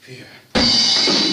Fear.